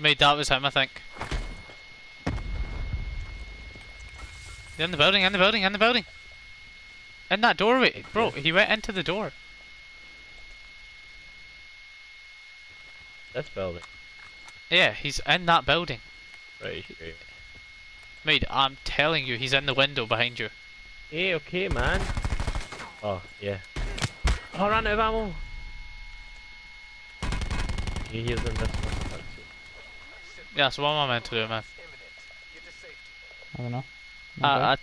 Mate, that was him, I think. In the building, in the building, in the building. In that doorway. Bro, he went into the door. This building. Yeah, he's in that building. Right, right. Mate, I'm telling you, he's in the window behind you. Hey, okay, man. Oh, yeah. Oh, I ran out of ammo. He heals in this one. Yeah, so what am I meant to do, man? I don't know. Uh, I, I,